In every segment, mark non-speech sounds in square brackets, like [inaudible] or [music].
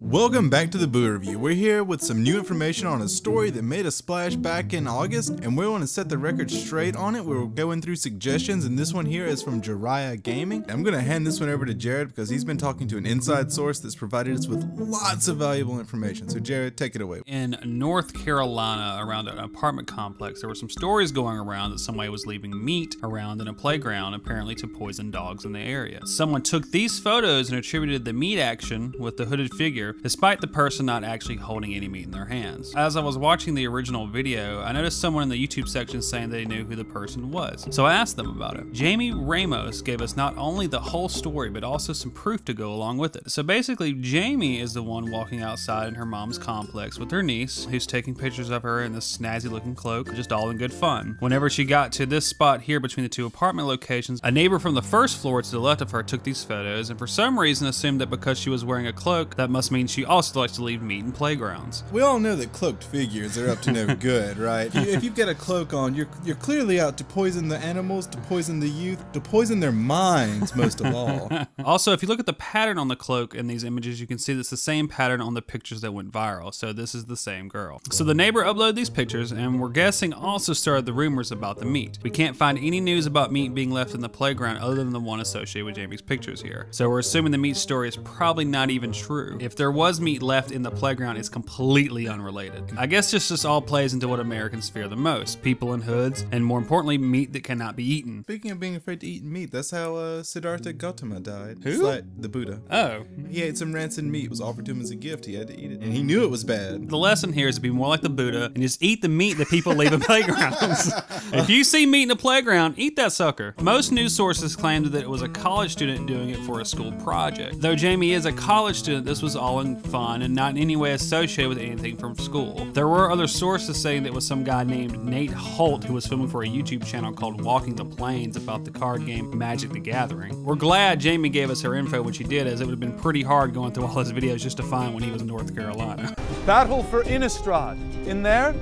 Welcome back to the Boo Review. We're here with some new information on a story that made a splash back in August, and we want to set the record straight on it. We're going through suggestions, and this one here is from Jiraiya Gaming. I'm going to hand this one over to Jared because he's been talking to an inside source that's provided us with lots of valuable information. So, Jared, take it away. In North Carolina, around an apartment complex, there were some stories going around that somebody was leaving meat around in a playground, apparently to poison dogs in the area. Someone took these photos and attributed the meat action with the hooded figure despite the person not actually holding any meat in their hands. As I was watching the original video, I noticed someone in the YouTube section saying they knew who the person was, so I asked them about it. Jamie Ramos gave us not only the whole story, but also some proof to go along with it. So basically, Jamie is the one walking outside in her mom's complex with her niece, who's taking pictures of her in this snazzy looking cloak, just all in good fun. Whenever she got to this spot here between the two apartment locations, a neighbor from the first floor to the left of her took these photos, and for some reason assumed that because she was wearing a cloak, that must mean means she also likes to leave meat in playgrounds. We all know that cloaked figures are up to no [laughs] good, right? If you've got a cloak on, you're you're clearly out to poison the animals, to poison the youth, to poison their minds most of all. [laughs] also, if you look at the pattern on the cloak in these images, you can see that's the same pattern on the pictures that went viral. So this is the same girl. So the neighbor uploaded these pictures, and we're guessing also started the rumors about the meat. We can't find any news about meat being left in the playground other than the one associated with Jamie's pictures here. So we're assuming the meat story is probably not even true. If there was meat left in the playground is completely unrelated. I guess this just all plays into what Americans fear the most people in hoods, and more importantly, meat that cannot be eaten. Speaking of being afraid to eat meat, that's how uh, Siddhartha Gautama died. Who? Like the Buddha. Oh. He ate some rancid meat, was offered to him as a gift. He had to eat it, and he knew it was bad. The lesson here is to be more like the Buddha and just eat the meat that people leave in [laughs] playgrounds. if you see meat in a playground, eat that sucker. Most news sources claimed that it was a college student doing it for a school project. Though Jamie is a college student, this was all in fun and not in any way associated with anything from school. There were other sources saying that it was some guy named Nate Holt who was filming for a YouTube channel called Walking the Planes about the card game Magic the Gathering. We're glad Jamie gave us her info when she did, as it would have been pretty hard going through all his videos just to find when he was in North Carolina. [laughs] Battle for Innistrad. In there?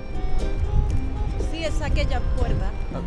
Sí, es aquella puerta. Uh,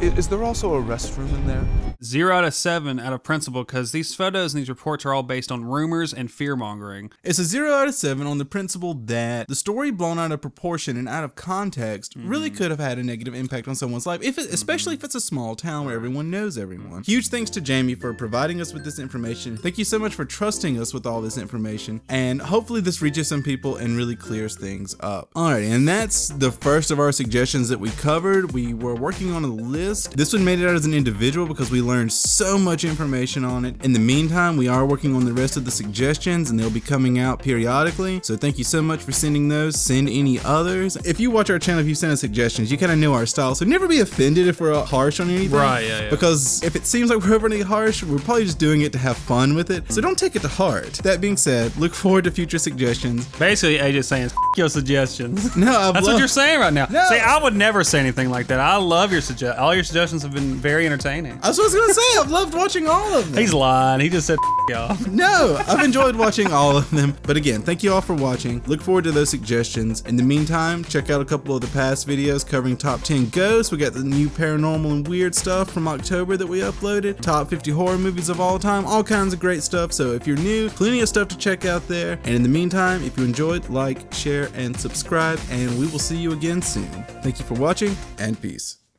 is there also a restroom in there? Zero out of seven out of principle because these photos and these reports are all based on rumors and fear mongering. It's a zero out of seven on the principle that the story blown out of proportion and out of context mm-hmm. really could have had a negative impact on someone's life, if it, especially mm-hmm. if it's a small town where everyone knows everyone. Huge thanks to Jamie for providing us with this information. Thank you so much for trusting us with all this information, and hopefully this reaches some people and really clears things up. Alright, and that's the first of our suggestions that we covered. We were working on a list. This one made it out as an individual because we learned so much information on it. In the meantime, we are working on the rest of the suggestions and they'll be coming out periodically. So thank you so much for sending those. Send any others. If you watch our channel, if you send us suggestions, you kind of know our style. So never be offended if we're harsh on anything. Right, yeah, yeah. Because if it seems like we're overly harsh, we're probably just doing it to have fun with it. So don't take it to heart. That being said, look forward to future suggestions. Basically, AJ saying, your suggestions. [laughs] No, I've That's what you're saying right now. No. See, I would never say anything like that. I love your suggestions. All your suggestions have been very entertaining. I was gonna say. I've loved watching all of them. He's lying. He just said y'all. [laughs] No, I've enjoyed watching all of them. But again, thank you all for watching. Look forward to those suggestions. In the meantime, check out a couple of the past videos covering top 10 ghosts. We got the new paranormal and weird stuff from October that we uploaded. Top 50 horror movies of all time. All kinds of great stuff. So if you're new, plenty of stuff to check out there. And in the meantime, if you enjoyed, like, share, and subscribe. And we will see you again soon. Thank you for watching and peace.